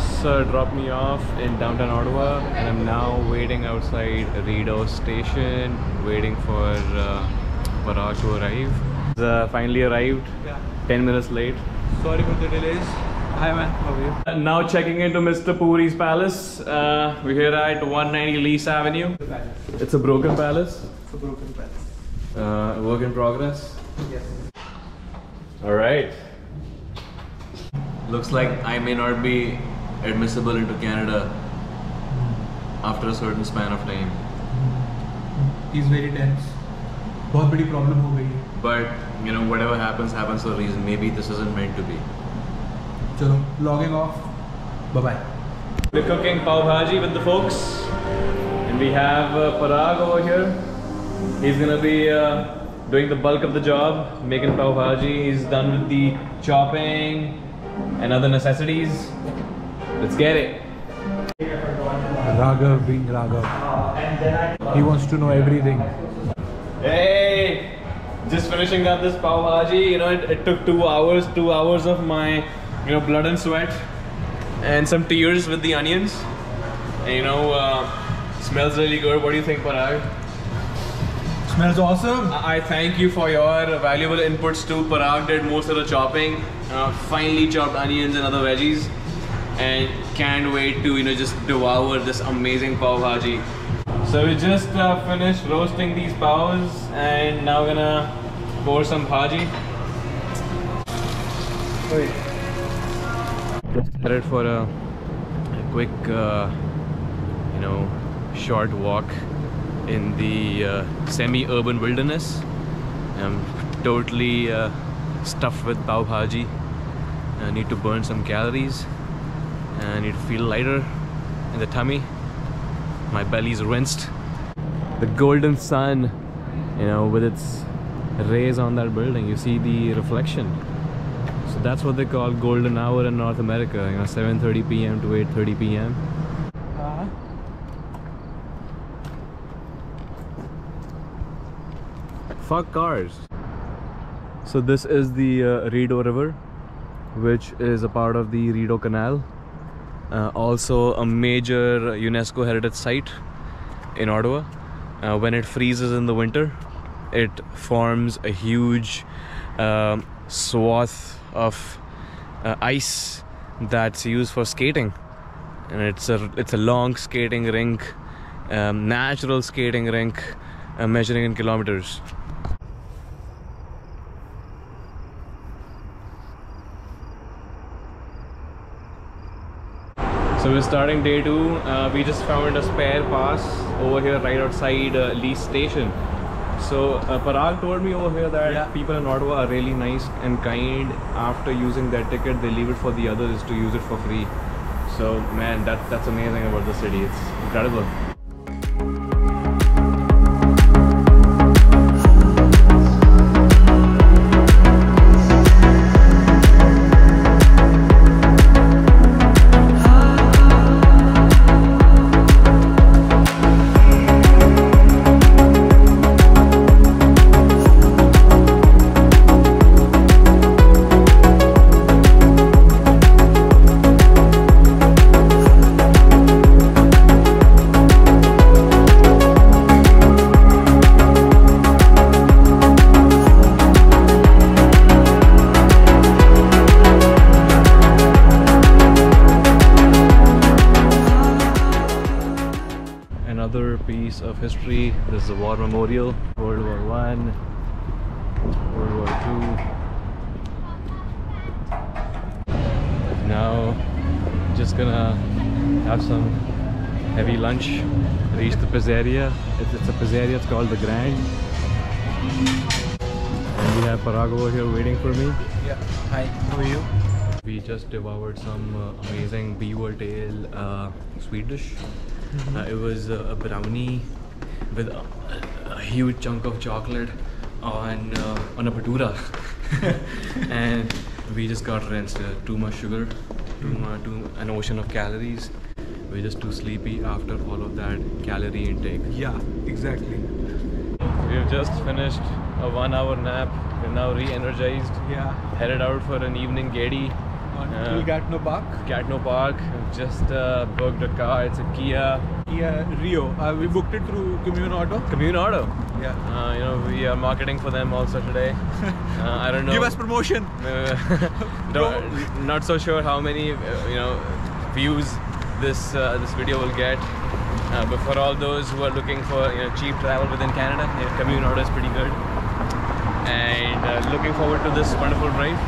bus uh, dropped me off in downtown Ottawa, and I'm now waiting outside Rideau Station, waiting for uh, Parag to arrive. Uh, finally arrived, yeah. 10 minutes late. Sorry for the delays. Hi man, how are you? Uh, Now checking into Mr. Puri's palace. Uh, we're here at 190 Lees Avenue. It's a broken palace. It's a broken palace. Uh, work in progress. Yes. All right. Looks like I may not be admissible into Canada after a certain span of time. He's very tense. बहुत बड़ी problem हो गई है But you know, whatever happens, happens for a reason. Maybe this isn't meant to be. चलो logging of bye bye We're cooking pav bhaji with the folks, and we have uh, Parag over here. He's gonna be uh, doing the bulk of the job, making pav bhaji. He's done with the chopping and other necessities. Let's get it. Raghav being Raghav. He wants to know everything. Hey, just finishing up this pav bhaji. You know, it, it took two hours, two hours of my, you know, blood and sweat, and some tears with the onions. And, you know, uh, smells really good. What do you think, Parag? Smells awesome. I I thank you for your valuable inputs too. Parag did most of the chopping. Uh, finely chopped onions and other veggies, and can't wait to you know just devour this amazing pav bhaji. So we just uh, finished roasting these pavs, and now we're gonna pour some bhaji. Wait. Just headed for a, a quick, uh, you know, short walk in the uh, semi-urban wilderness. I'm totally uh, stuffed with pav bhaji. I need to burn some calories. I need to feel lighter in the tummy. My belly's rinsed. The golden sun, you know, with its rays on that building, you see the reflection. So that's what they call golden hour in North America. You know, 7:30 p.m. to 8:30 p.m. Fuck cars. So this is the uh, Rideau River, which is a part of the Rideau Canal. Uh, also a major UNESCO heritage site in Ottawa. Uh, when it freezes in the winter, it forms a huge um, swath of uh, ice that's used for skating, and it's a it's a long skating rink, um, natural skating rink, uh, measuring in kilometers. So we're starting day two. Uh, we just found a spare pass over here right outside uh, Lee Station. So uh, Parag told me over here that Yeah. people in Ottawa are really nice and kind. After using their ticket, they leave it for the others to use it for free. So man, that that's amazing about the city. It's incredible. Piece of history. This is a war memorial. World War One, World War Two. Now, just gonna have some heavy lunch. Reach the pizzeria. It's, it's a pizzeria. It's called the Grand. And we have Parag over here waiting for me. Yeah. Hi. How are you? We just devoured some uh, amazing beaver tail uh, sweet dish. Uh, it was a brownie with a, a huge chunk of chocolate on uh, on a bhatura, and we just got rinsed. Uh, too much sugar, too much, too an ocean of calories. We're just too sleepy after all of that calorie intake. Yeah. Exactly. We've just finished a one-hour nap. We're now re-energized. Yeah. Headed out for an evening gedi. Until Gatineau Park. Gatineau Park. Just uh, booked a car. It's a Kia Yeah, Rio. Uh, we booked it through Communauto. Commune Auto. Yeah. Uh, you know, we are marketing for them also today. Uh, I don't know. Give us promotion. Don't- not so sure how many uh, you know views this uh, this video will get. Uh, but for all those who are looking for you know cheap travel within Canada, you know, Communauto is pretty good. And uh, looking forward to this wonderful drive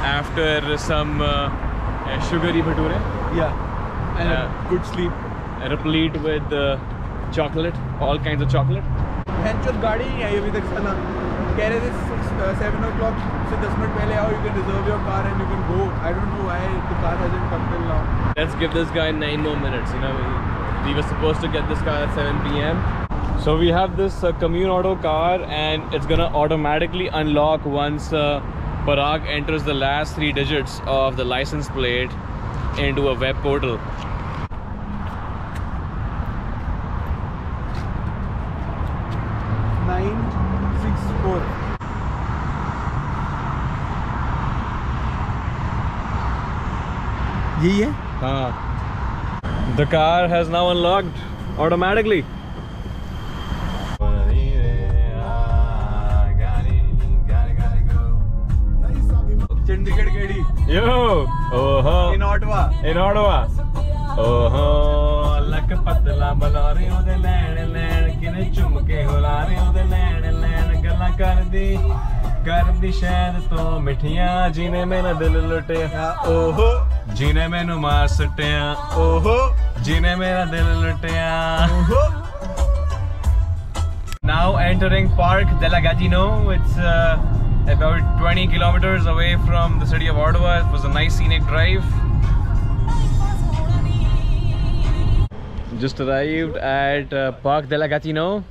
after some uh, uh, sugary bhature. Yeah, and uh, good sleep. Replete with uh, chocolate, all kinds of chocolate. Henchot गाड़ी नहीं आई अभी तक साला कह रहे थे seven ओ clock से दस you can reserve your car and you can go. I don't know why the car hasn't come till now. Let's give this guy 9 more minutes you know we were supposed to get this car at 7 pm so we have this uh, Communauto car and it's gonna automatically unlock once uh, Parag enters the last three digits of the license plate into a web portal. Nine six four यही है Uh, the car has now unlocked automatically. In Ottawa. Oh, ਲੱਕ ਪਤਲਾ ਬਲਾਰੇ ਉਹਦੇ ਲੈਣ ਲੈਣ ਕਿਨੇ ਚੁੰਮਕੇ ਹੁਲਾਰੇ ਉਹਦੇ ਲੈਣ ਲੈਣ ਗੱਲਾਂ ਕਰਦੀ ਕਰਦੀ ਸ਼ਹਿਰ ਤੋਂ ਮਿੱਠੀਆਂ ਜਿਨੇ ਮੇਰਾ ਦਿਲ ਲੁੱਟਿਆ ਓਹੋ ਜਿਨੇ ਮੈਨੂੰ ਮਾਰ ਸੁੱਟਿਆ ਓਹੋ ਜਿਨੇ ਮੇਰਾ ਦਿਲ Now entering Park de la Gagino. It's uh, about 20 kilometers away from the city of Ottawa. It was a nice scenic drive. Just arrived at uh, Parc de la Gatineau.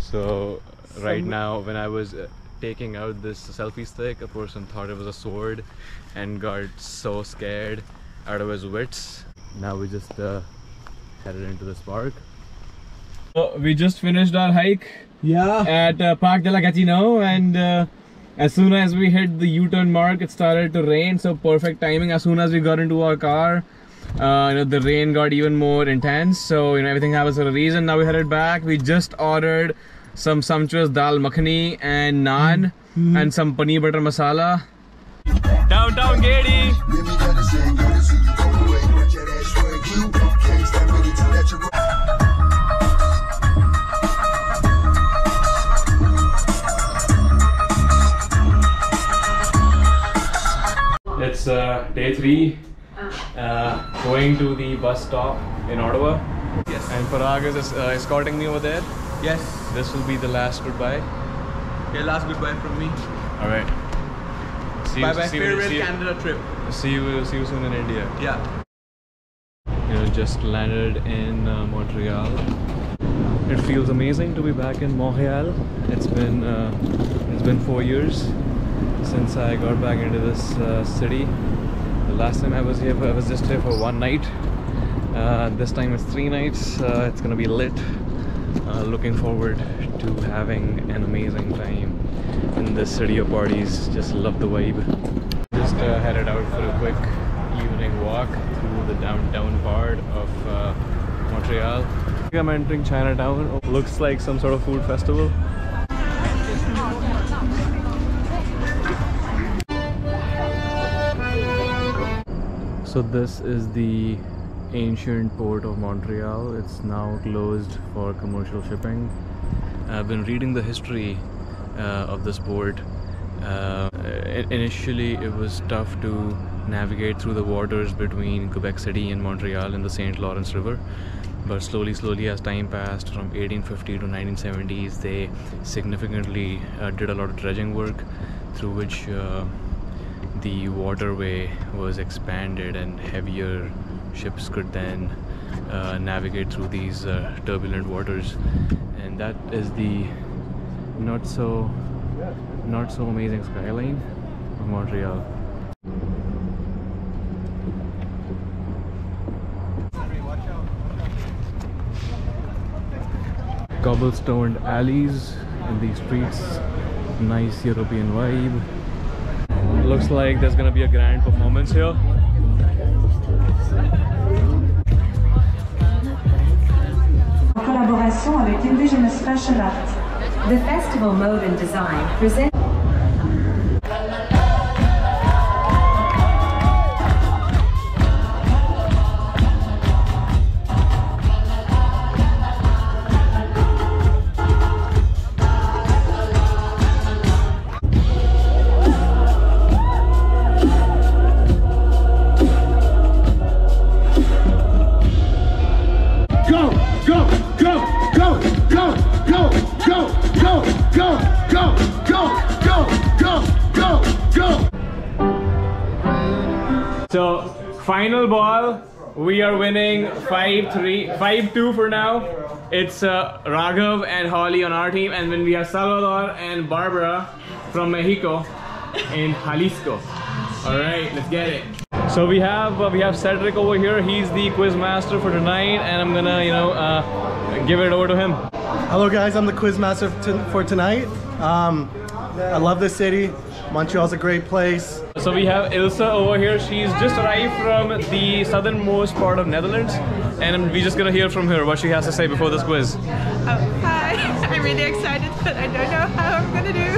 So right Some- now, when I was uh, taking out this selfie stick, a person thought it was a sword and got so scared out of his wits. Now we just uh, headed into this park. So we just finished our hike Yeah. at uh, Parc de la Gatineau, and uh, as soon as we hit the U-turn mark, it started to rain. So perfect timing. As soon as we got into our car, uh, you know, the rain got even more intense. So you know, everything happens for a reason. Now we headed back. We just ordered some sumptuous dal makhani and naan and some paneer butter masala. Downtown Gady. Baby, got a saying, gotta see you go away. Watch that ass swing you. Can't stop it until that you It's uh, day three. Uh, going to the bus stop in Ottawa. Yes. And Parag is uh, escorting me over there. Yes. This will be the last goodbye. Okay, last goodbye from me. All right. See Bye you, bye. see you, Farewell see Canada trip. See you, see you soon in India. Yeah. You know, just landed in uh, Montreal. It feels amazing to be back in Montreal. It's been uh, it's been four years since I got back into this uh, city. Last time I was here, I was just here for one night. Uh, this time it's three nights. Uh, it's gonna be lit. Uh, looking forward to having an amazing time in this city of parties. Just love the vibe. Just uh, headed out for a quick evening walk through the downtown part of uh, Montreal. I'm entering Chinatown. Looks like some sort of food festival. So this is the ancient port of Montreal. It's now closed for commercial shipping. I've been reading the history uh, of this port. Uh, initially, it was tough to navigate through the waters between Quebec City and Montreal in the St. Lawrence River. But slowly, slowly, as time passed from 1850 to 1970s, they significantly uh, did a lot of dredging work through which uh, the waterway was expanded and heavier ships could then uh, navigate through these uh, turbulent waters. And that is the not so not so amazing skyline of Montreal. Cobblestoned alleys in these streets nice European vibe Looks like there's gonna be a grand performance here. collaboration avec Indigenous Fashion Art. The Festival Mode and Design presents So, final ball. We are winning 5-3, 5-2 for now. It's uh, Raghav and Holly on our team, and then we have Salvador and Barbara from Mexico in Jalisco. All right, let's get it. So we have uh, we have Cedric over here. He's the quiz master for tonight, and I'm gonna you know uh, give it over to him. Hello guys, I'm the quiz master for tonight. Um, I love this city. Montreal's a great place. So we have Ilsa over here. She's just arrived from the southernmost part of Netherlands, and we're just gonna hear from her what she has to say before this quiz. Oh, hi, I'm really excited, but I don't know how I'm gonna do.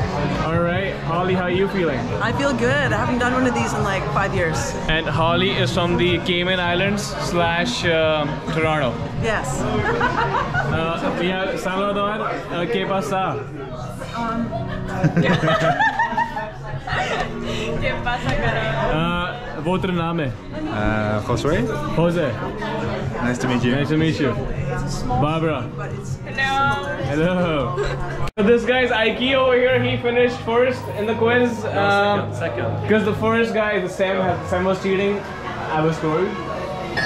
All right, Holly, how are you feeling? I feel good. I haven't done one of these in like five years. And Holly is from the Cayman Islands slash um, Toronto. Yes. Uh, we have Salvador. Uh, ¿Qué pasa? ¿Qué pasa, cara? Uh, votre name? Uh, Josue, Jose. nice to meet you. Nice to meet you. Barbara. Hello. Hello. So this guy's Ike over here. He finished first in the quiz. Um, second. Because the first guy, the Sam, had, Sam was cheating. I was scored.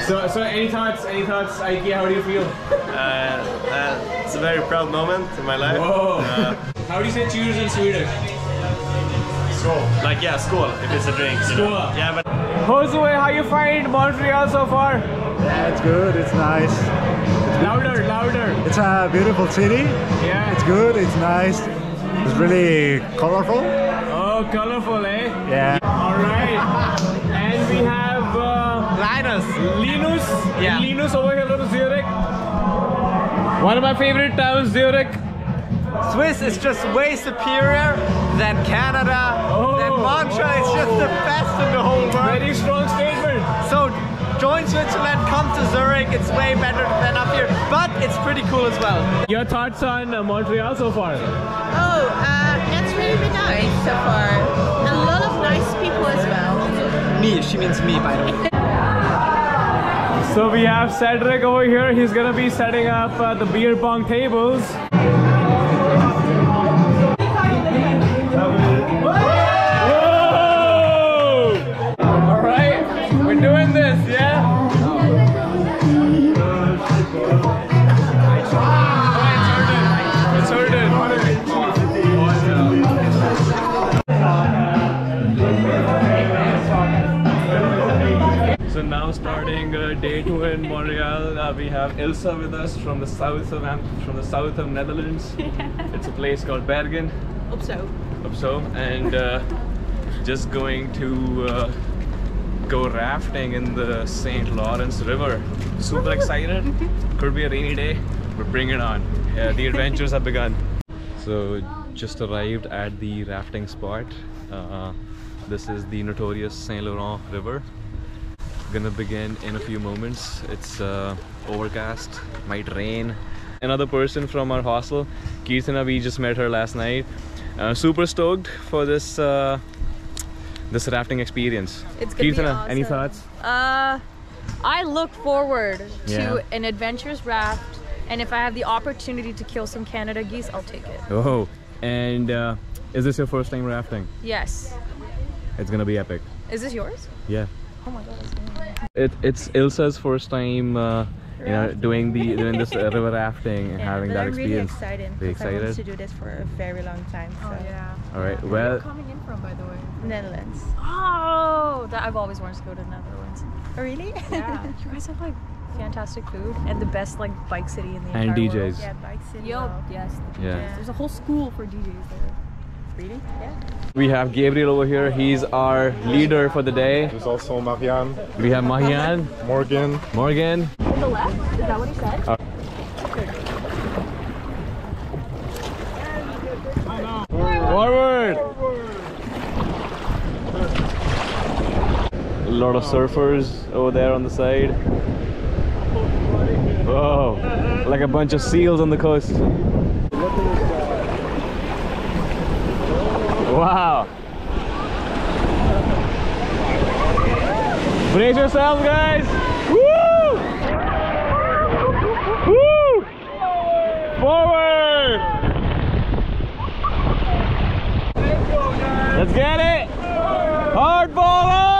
So, so any thoughts? Any thoughts, Ike? How do you feel? Uh, uh, it's a very proud moment in my life. Whoa. Uh, How do you say cheers in Swedish? Like yeah, skål if it's a drink. you know. Skål. Yeah, but Josue, how you find Montreal so far? Yeah, it's good. It's nice. It's Louder, louder. It's a beautiful city. Yeah. It's good. It's nice. It's really colorful. Oh, colorful, eh? Yeah. All right. And we have uh, Linus. Linus. Yeah. Linus over here from Zurich. One of my favorite towns, Zurich. Swiss is just way superior than Canada, Oh, than Montreal. It's just the best in the whole world. Very strong statement. So join Switzerland, come to Zurich. It's way better than up here, but it's pretty cool as well. Your thoughts on uh, Montreal so far? Oh, uh, it's really been nice so far. A lot of nice people as well. Me, she means me, by the way. So we have Cedric over here. He's gonna be setting up uh, the beer pong tables. Day two in Montreal, uh, we have Ilsa with us from the south of Am- from the south of Netherlands. It's a place called Bergen, Hope so. up so, and uh, just going to uh, go rafting in the St. Lawrence River. Super excited. Could be a rainy day, but bring it on. The adventures have begun. So just arrived at the rafting spot. Uh, this is the notorious Saint Laurent River. Gonna begin in a few moments. It's uh, overcast, might rain. Another person from our hostel, Kirtana, we just met her last night. Uh, super stoked for this uh, this rafting experience. It's gonna be Kirtana, any thoughts? Uh, I look forward Yeah. to an adventurous raft, and if I have the opportunity to kill some Canada geese, I'll take it. Oh, and uh, is this your first time rafting? Yes. It's gonna be epic. Is this yours? Yeah. Oh my god. It, it's Ilsa's first time, uh, you know, doing the doing this uh, river rafting and having that I'm really experience. excited Very because I wanted to do this for a very long time. So. Oh yeah. All right. Well, Where coming in from, by the way? Netherlands. Oh, that I've always wanted to go to the Netherlands. Oh, really? Yeah. you guys have like fantastic food and the best like bike city in the And entire DJs. world. yeah, bike city. Yo, well. yes. Yeah. There's a whole school for DJs there. We have Gabriel over here. He's our leader for the day. There's also Marianne. We have Marianne. Morgan. Morgan. To the left? Is that what he said? Uh, Forward! A lot of surfers over there on the side. Whoa, like a bunch of seals on the coast. Wow. Brace yourselves, guys. Woo! Woo! Forward! Let's get it! Hard forward!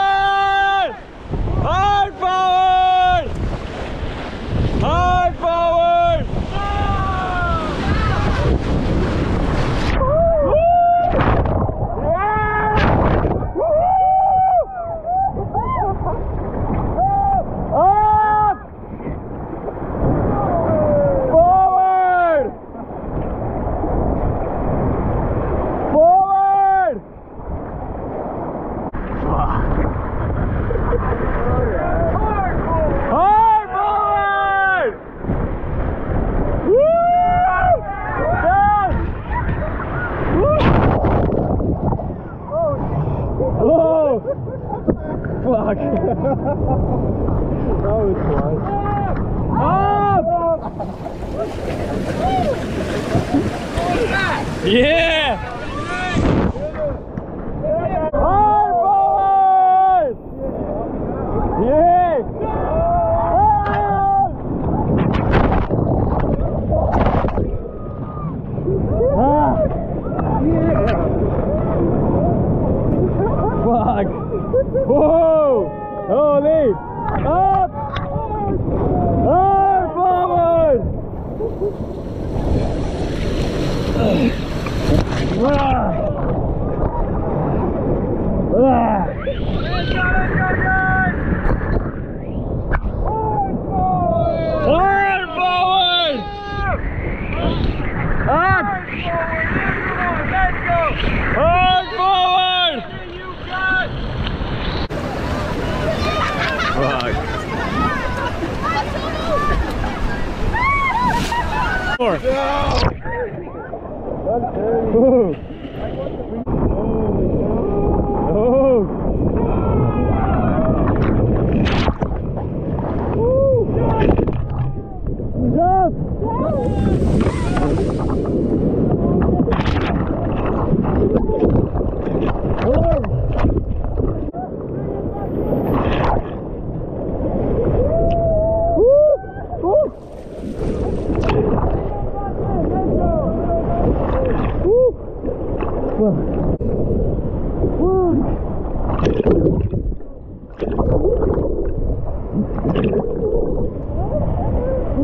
Fuck. Ooh. Oh. Jump!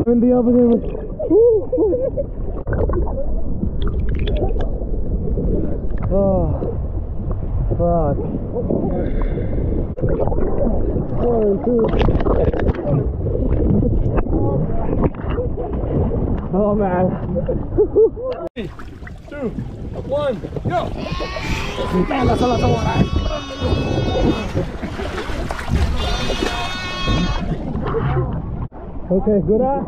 In the opposite. Oh, fuck. One, two. Oh man. Three, two, one, go. Okay, good at.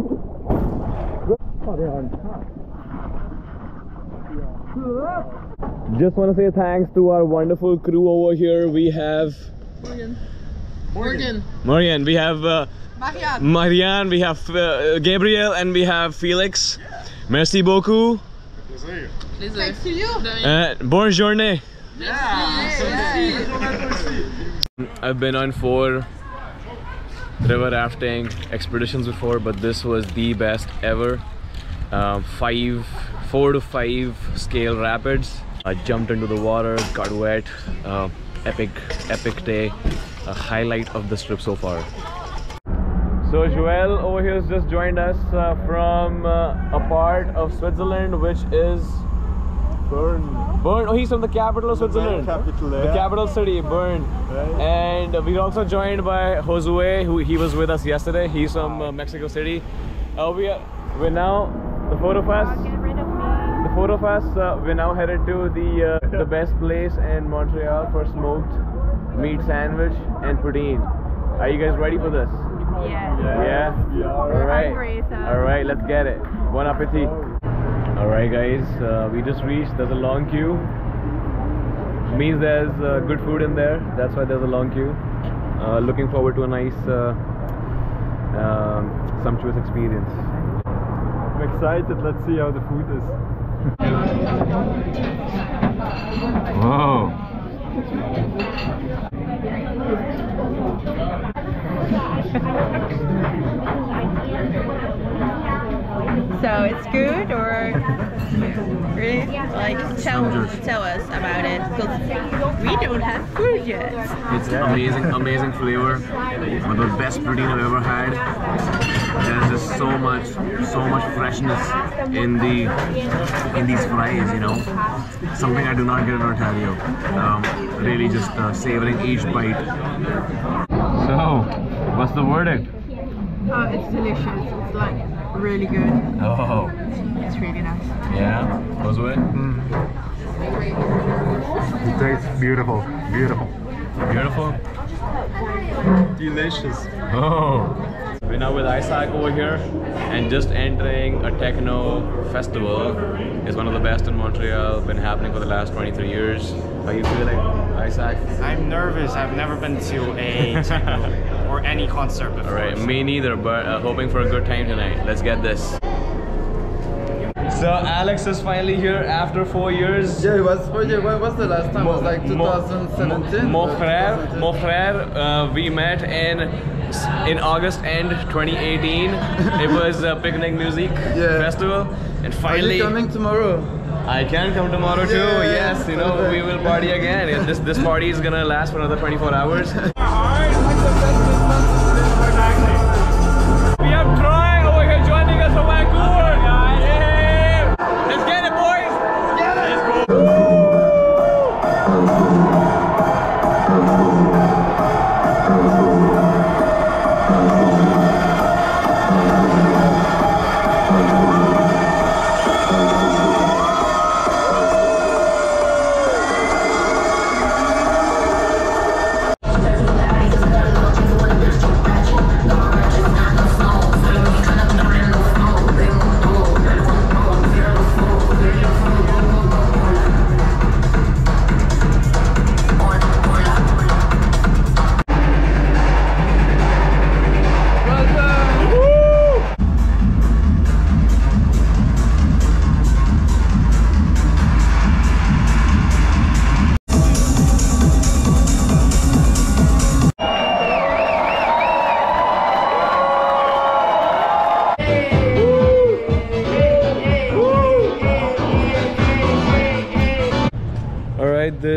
Just want to say thanks to our wonderful crew over here. We have Morgan. Morgan. Marian, we have uh, Marianne. Marianne, we have uh, Gabriel, and we have Felix. Merci beaucoup. Thanks to you. Uh, bonne journée. Yeah. I've been on four river rafting expeditions before, but this was the best ever. Um, five, four to five scale rapids. I jumped into the water, got wet. Uh, epic, epic day. A highlight of this trip so far. So Joel over here has just joined us uh, from uh, a part of Switzerland, which is Bern. Bern. Oh, he's from the capital of Switzerland. capital, The capital city, Bern. And we're also joined by Josue, who he was with us yesterday. He's from uh, Mexico City. Uh, we are we're now the photo fest. The four of us, uh, we're now headed to the uh, the best place in Montreal for smoked meat sandwich and poutine. Are you guys ready for this? Yeah. Yeah. All right. hungry, so- All right. Let's get it. Bon appetit. All right, guys. Uh, we just reached. There's a long queue. Means there's uh, good food in there. That's why there's a long queue. Uh, looking forward to a nice, uh, um, sumptuous experience. I'm excited. Let's see how the food is. Whoa. So it's good or really? Like tell tell us about it because we don't have food yet. It's amazing, amazing flavor. One of the best poutine I've ever had. There's just so much, so much freshness in the in these fries. You know, something I do not get in Ontario. Um, really, just uh, savoring each bite. So, what's the verdict? Uh, it's delicious. It's like really good. Oh, It's really nice. yeah. Was it? Mm. It tastes beautiful, beautiful. Beautiful. Delicious. Oh. We're now with Isaac over here and just entering a techno festival. It's one of the best in Montreal, been happening for the last 23 years. How you feeling, Isaac? I'm nervous. I've never been to a techno or any concert before. Alright, me neither, but uh, hoping for a good time tonight. Let's get this. So Alex is finally here after four years. Yeah, it was four years. When was the last time? it was like 2017? Mon frère, mon frère, uh, we met in in August end 2018. it was a picnic music festival, and finally. Are you coming tomorrow? I can come tomorrow too. Yeah. Yes, you know we will party again. This this party is gonna last for another 24 hours.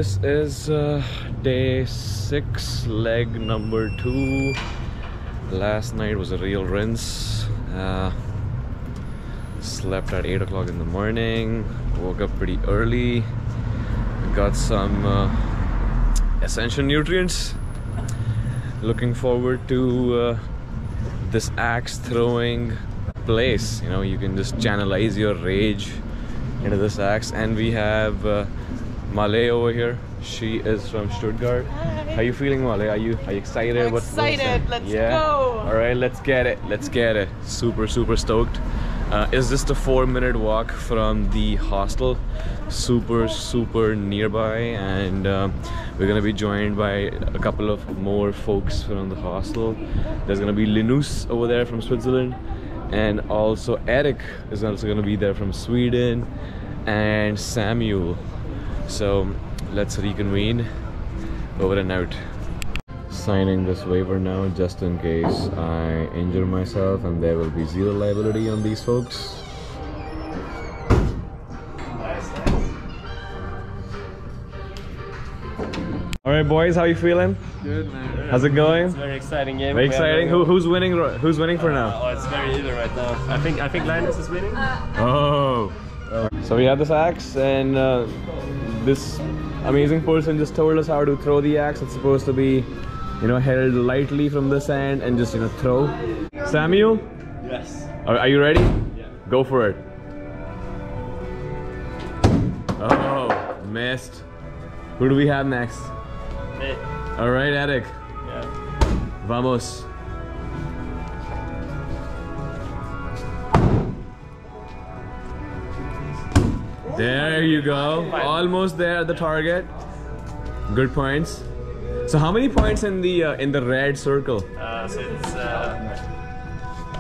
this is uh, day six, leg number two. Last night was a real rinse. Uh, slept at 8 o'clock in the morning, woke up pretty early, got some uh, essential nutrients. Looking forward to uh, this axe throwing place. You know, you can just channelize your rage into this axe, and we have uh, Malay over here. She is from Stuttgart. Hi. How you feeling, Malay? Are you are you excited? I'm What- what is excited. it? Let's yeah? go. All right, let's get it. Let's get it. Super super stoked. Uh, it's just a four minute walk from the hostel. Super super nearby, and um, we're gonna be joined by a couple of more folks from the hostel. There's gonna be Linus over there from Switzerland, and also Eric is also gonna be there from Sweden, and Samuel. So let's reconvene over and out. Signing this waiver now just in case I injure myself and there will be zero liability on these folks. All right, boys, how you feeling? Good, man. How's it going? It's a very exciting game. Very exciting. Who, who's winning? Who's winning for now? Oh, it's very even right now. I think I think Linus is winning. Oh. So we have this axe, and uh, this amazing person just told us how to throw the axe. It's supposed to be, you know, held lightly from this end and just you know throw. Samuel, Yes. are, are you ready? Yeah. Go for it. Oh, missed. Who do we have next? Me. All right, Eric. Yeah. Vamos. There you go. Almost there at the target. Good points. So how many points in the uh, in the red circle? Uh, so it's uh,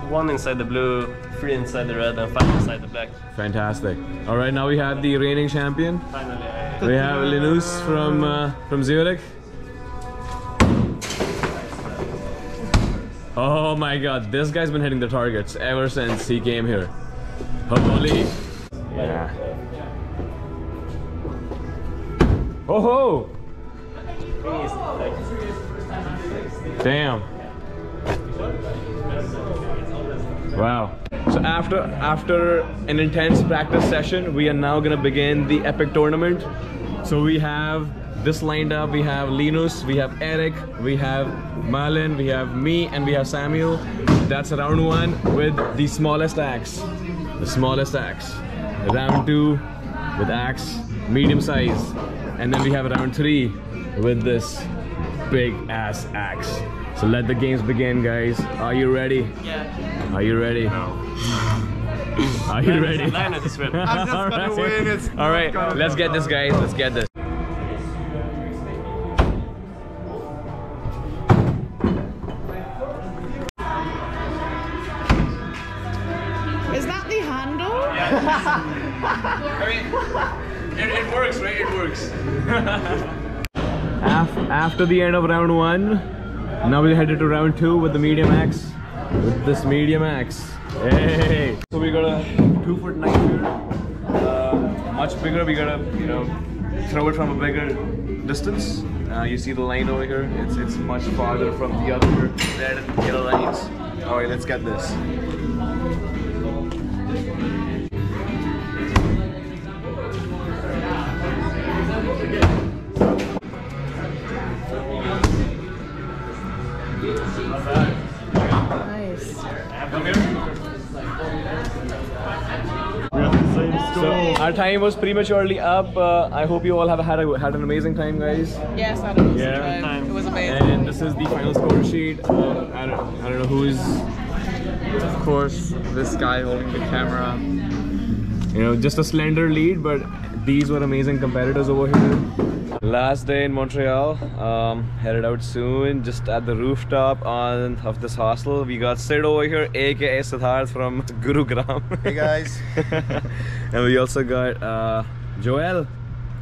one inside the blue, three inside the red, and five inside the black. Fantastic. All right, now we have the reigning champion. Finally, We have Linus from uh, from Zurich. Oh my God, this guy's been hitting the targets ever since he came here. Holy. Yeah. Oh ho! Damn. Wow. So after after an intense practice session, we are now gonna begin the epic tournament. So we have this lined up. We have Linus, we have Eric, we have Malin, we have me, and we have Samuel. That's round one with the smallest axe. The smallest axe. Round two with axe, medium size. And then we have round three with this big ass axe. So let the games begin, guys. Are you ready? Yeah. Are you ready? No. Are you Linus- ready? Linus. I'm just gonna Alright. win, it's All not right, gonna let's get this, guys. Let's get this. After the end of round one, now we're headed to round two with the medium axe. With this medium axe. Hey! So we got a two foot knife here. Uh, much bigger. We gotta, you know, throw it from a bigger distance. Uh, you see the line over here? It's it's much farther from the other red and yellow lines. All right, let's get this. So our time was prematurely up. Uh, I hope you all have had a, had an amazing time, guys. Yes, I don't know. Yeah. It was amazing. And this is the final score sheet. Uh, I don't I don't know who's Of course, this guy holding the camera. you know just a slender lead, but these were amazing competitors over here. Last day in Montreal. Um, headed out soon. Just at the rooftop on of this hostel, we got Sid over here, aka Siddharth from Gurugram. Hey guys. and we also got uh, Joel.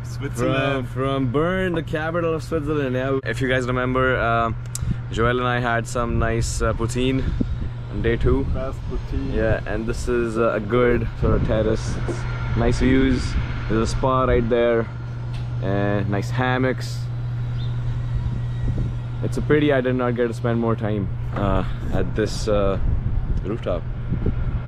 Switzerland. From, from Bern, the capital of Switzerland. Yeah. If you guys remember, uh, Joel and I had some nice uh, poutine on day two. Fast poutine. Yeah, and this is uh, a good sort of terrace. It's nice views. There's a spa right there. And nice hammocks. It's a pity I did not get to spend more time uh, at this uh, rooftop.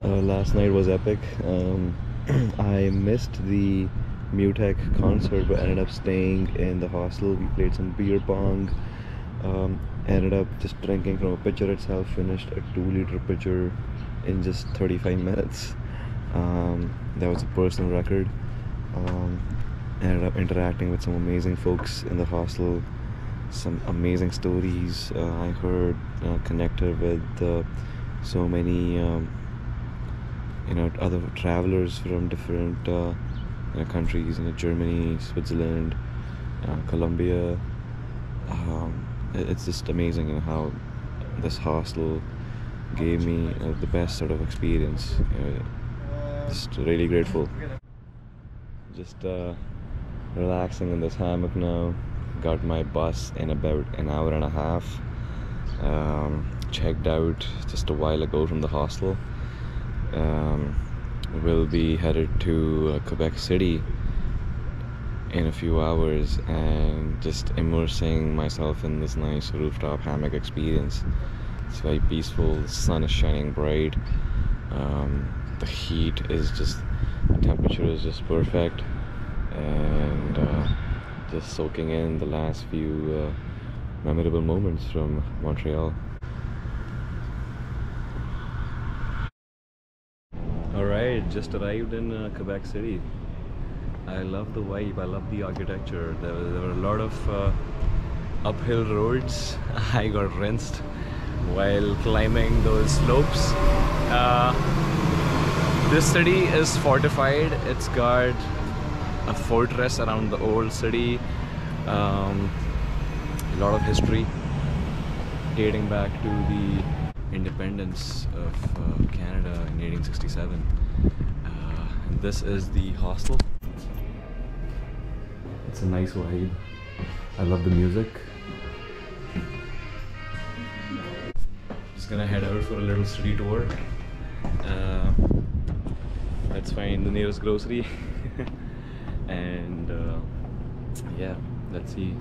Uh, last night was epic. Um, I missed the MUTEK concert, but ended up staying in the hostel. We played some beer pong. Um, ended up just drinking from a pitcher itself. Finished a two-liter pitcher in just 35 minutes. Um, that was a personal record. Um, ended up interacting with some amazing folks in the hostel. Some amazing stories uh, I heard. Uh, connected with uh, so many. Um, you know other travelers from different uh, you know, countries you know Germany Switzerland uh, Colombia um, it's just amazing you know how this hostel gave me uh, the best sort of experience you know, just really grateful just uh, relaxing in this hammock now. Got my bus in about an hour and a half. Um, checked out just a while ago from the hostel. Um, will be headed to uh, Quebec City in a few hours and just immersing myself in this nice rooftop hammock experience. It's very peaceful, the sun is shining bright, um, the heat is just, the temperature is just perfect, and uh, just soaking in the last few uh, memorable moments from Montreal. All right, just arrived in uh, Quebec City. I love the vibe. I love the architecture. There, there were a lot of uh, uphill roads. I got rinsed while climbing those slopes. Uh, this city is fortified. It's got a fortress around the old city. Um, a lot of history dating back to the independence of uh, Canada in 1867. Uh, and this is the hostel. It's a nice vibe. I love the music. Just gonna head out for a little city tour. Uh, let's find the nearest grocery. and uh, yeah, let's see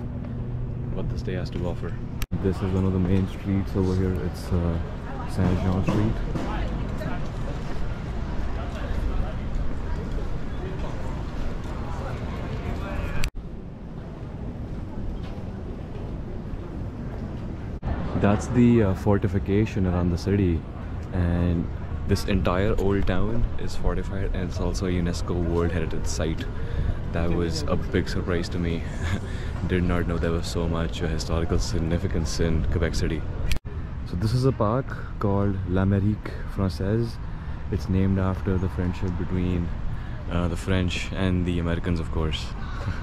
what this day has to offer. This is one of the main streets over here. It's uh, Saint Jean Street. That's the uh, fortification around the city, and this entire old town is fortified, and it's also a UNESCO World Heritage Site. That was a big surprise to me. Did not know there was so much historical significance in Quebec City. So this is a park called L'Amérique Française. It's named after the friendship between uh, the French and the Americans, of course.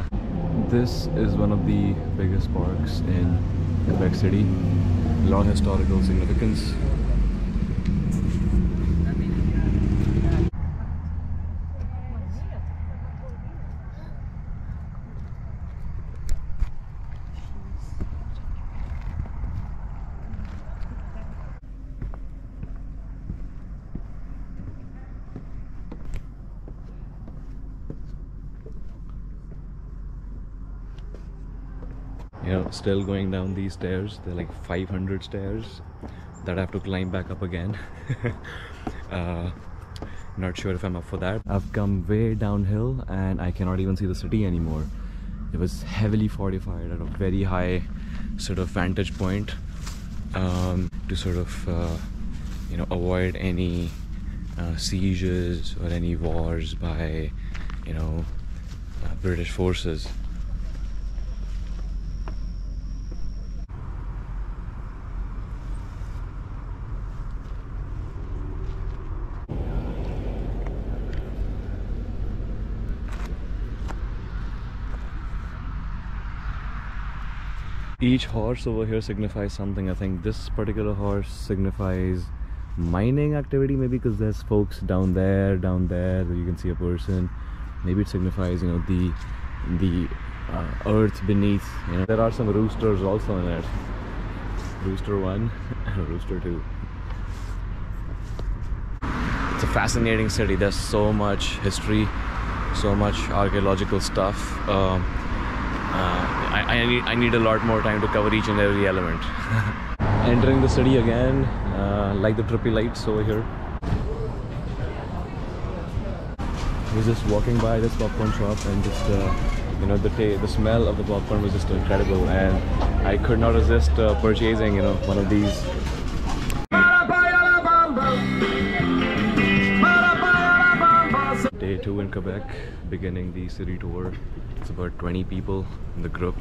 this is one of the biggest parks in Quebec City. A lot of historical significance. you know still going down these stairs. They're like 500 stairs that I have to climb back up again. Uh, not sure if I'm up for that. I've come way downhill and I cannot even see the city anymore. It was heavily fortified at a very high sort of vantage point um, to sort of uh, you know avoid any uh, sieges or any wars by you know uh, British forces each horse over here signifies something. I think this particular horse signifies mining activity maybe because there's folks down there down there you can see a person. Maybe it signifies you know the the uh, earth beneath. You know there are some roosters also in it rooster one and rooster two. It's a fascinating city. There's so much history so much archaeological stuff. Um, I, I, need, I need a lot more time to cover each and every element. Entering the city again, uh, like the trippy lights over here. Was just walking by this popcorn shop and just, uh, you know, the the smell of the popcorn was just incredible and I could not resist uh, purchasing, you know, one of these. Beginning the city tour. It's about 20 people in the group.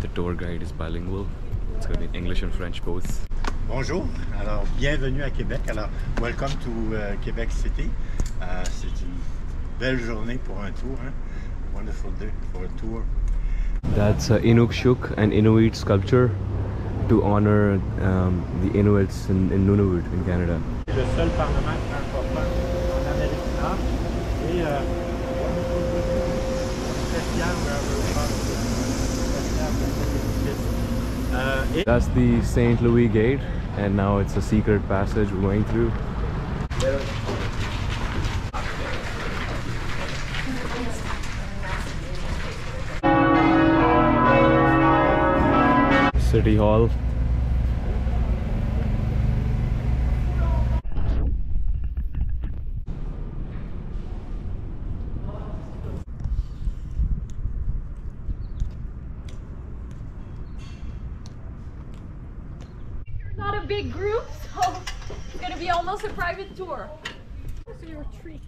The tour guide is bilingual. It's gonna be English and French both. Bonjour, alors bienvenue à Québec. Alors, welcome to uh, Quebec City. Uh, C'est une belle journée pour un tour. Hein? Wonderful day for a tour. That's uh, Inukshuk, an Inuit sculpture to honor um, the Inuits in, in Nunavut in Canada. le seul parlement That's the St. Louis Gate, and now it's a secret passage we're going through. City Hall. Not a big group, so it's gonna be almost a private tour. So your tree.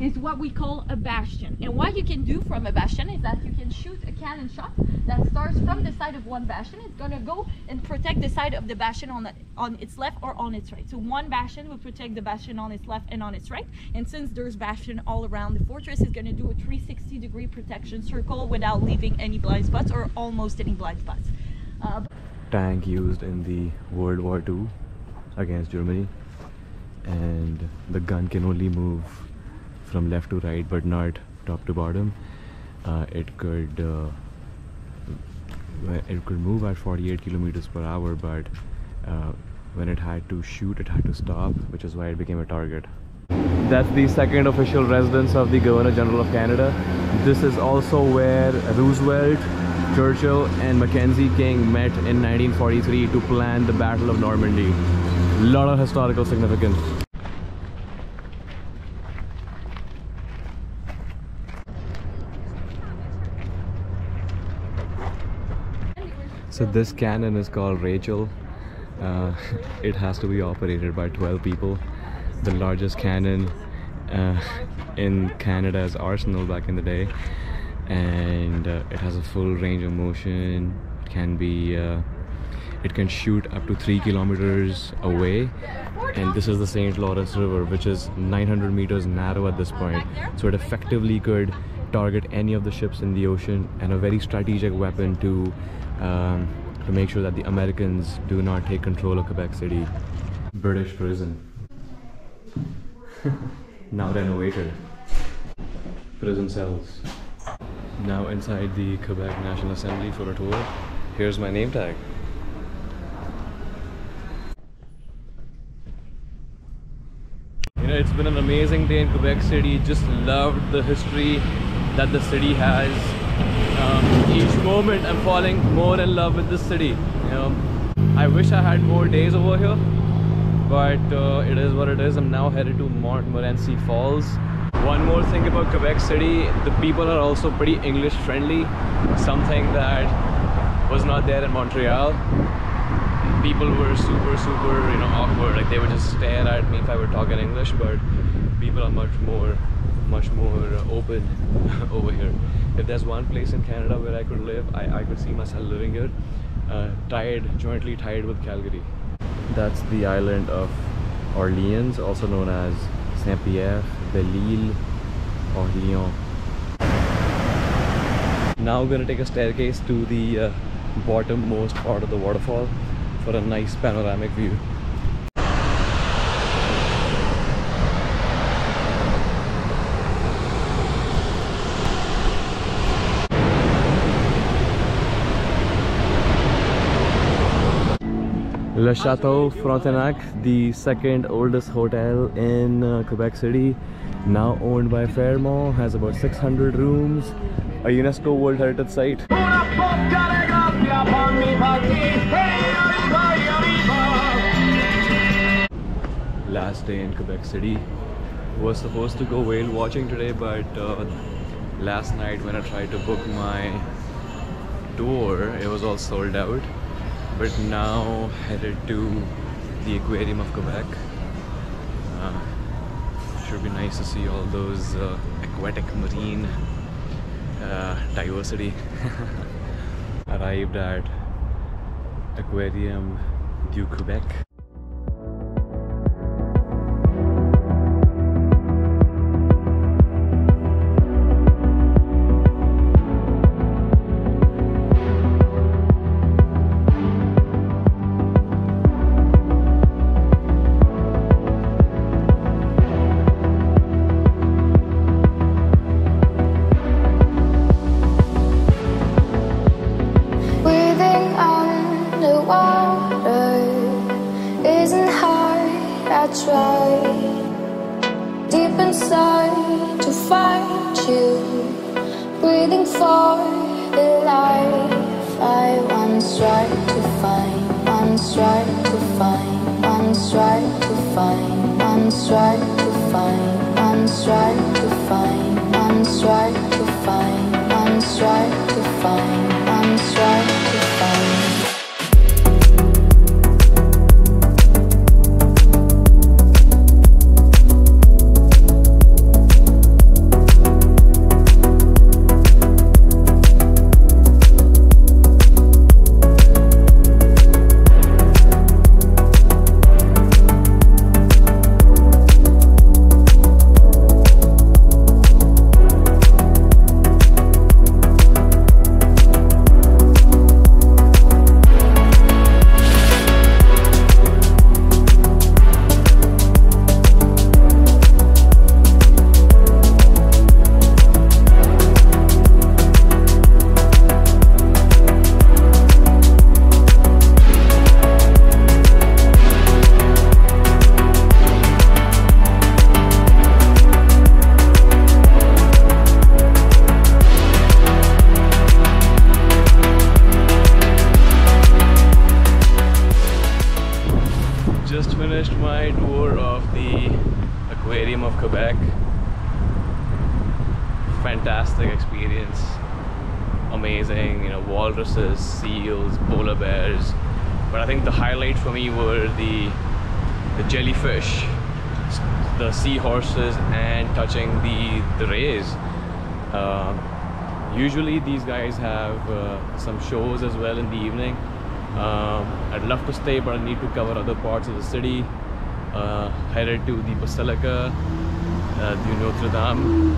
is what we call a bastion. And what you can do from a bastion is that you can shoot a cannon shot that starts from the side of one bastion. It's gonna go and protect the side of the bastion on the, on its left or on its right. So one bastion will protect the bastion on its left and on its right. And since there's bastion all around the fortress, it's gonna do a 360 degree protection circle without leaving any blind spots or almost any blind spots. Uh, tank used in the World War II against Germany and the gun can only move from left to right but not top to bottom uh, it could uh, it could move at 48 kilometers per hour but uh, when it had to shoot it had to stop which is why it became a target that's the second official residence of the Governor General of Canada this is also where Roosevelt Churchill and Mackenzie King met in 1943 to plan the Battle of Normandy. A lot of historical significance. So this cannon is called Rachel. Uh, it has to be operated by 12 people. The largest cannon uh, in Canada's arsenal back in the day and uh, it has a full range of motion it can be uh, it can shoot up to three kilometers away and this is the St. Lawrence River which is 900 meters narrow at this point so it effectively could target any of the ships in the ocean and a very strategic weapon to um, to make sure that the Americans do not take control of Quebec City British prison now renovated prison cells now inside the Quebec National Assembly for a tour. Here's my name tag. You know, it's been an amazing day in Quebec City. Just loved the history that the city has. Um, each moment I'm falling more in love with this city. You know, I wish I had more days over here, but uh, it is what it is. I'm now headed to Montmorency Falls one more thing about Quebec City, the people are also pretty English friendly, something that was not there in Montreal. People were super, super, you know, awkward. Like they would just stare at me if I were talking English, but people are much more, much more open over here. If there's one place in Canada where I could live, I, I could see myself living here, uh, tied, jointly tied with Calgary. That's the island of Orleans, also known as Saint-Pierre, Belle-Île, Orléans. Now we're gonna take a staircase to the uh, bottommost part of the waterfall for a nice panoramic view. Le Chateau Frontenac, the second oldest hotel in uh, Quebec City, now owned by Fairmont, has about 600 rooms, a UNESCO World Heritage Site. Last day in Quebec City. Was supposed to go whale watching today, but uh, last night when I tried to book my tour, it was all sold out but now headed to the aquarium of Quebec. Uh, should be nice to see all those uh, aquatic marine uh, diversity arrived at aquarium du Quebec try deep inside to find you, breathing for the life I once tried to find, once tried to find, once tried to find, once tried to find, once tried to find, once tried to find, once tried to find, once tried. Seahorses, and touching the the rays. Uh, usually these guys have uh, some shows as well in the evening. Um, I'd love to stay, but I need to cover other parts of the city. Uh, headed to the Basilica, uh, du Notre Dame,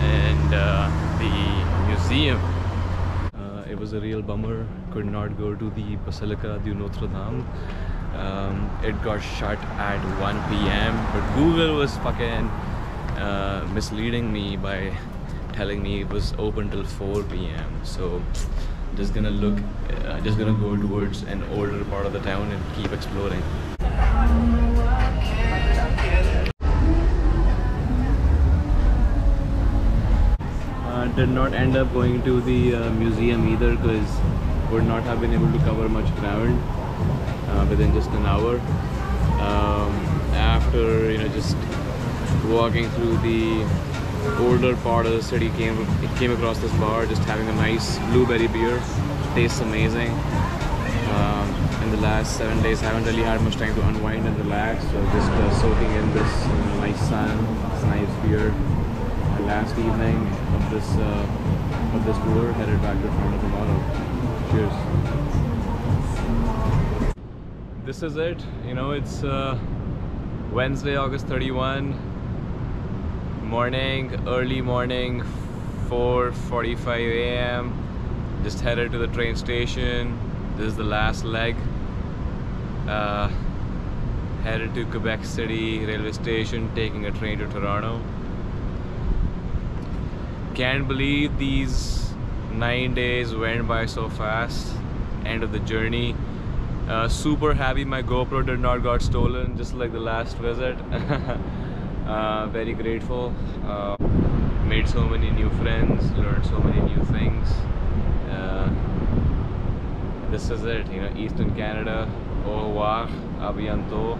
and uh, the museum. Uh, it was a real bummer. Could not go to the Basilica du Notre Dame. Um, it got shut at 1 p.m. But Google was fucking uh, misleading me by telling me it was open till 4 p.m. So just gonna look, uh, just gonna go towards an older part of the town and keep exploring. Uh, did not end up going to the uh, museum either because would not have been able to cover much ground uh, within just an hour. Um, after you know just walking through the older part of the city, came came across this bar, just having a nice blueberry beer. Tastes amazing. Um, in the last seven days, I haven't really had much time to unwind and relax, so just uh, soaking in this you know, nice sun, this nice beer. My last evening of this uh, of this tour, headed back to Toronto tomorrow. Cheers. This is it. You know, it's uh, Wednesday, August 31 morning, early morning, 4:45 a.m. Just headed to the train station. This is the last leg. Uh, headed to Quebec City railway station, taking a train to Toronto. Can't believe these nine days went by so fast. End of the journey. Uh, super happy my GoPro did not got stolen, just like the last visit. uh, very grateful. Uh, made so many new friends, learned so many new things. Uh, this is it, you know, Eastern Canada. Au revoir, à bientôt.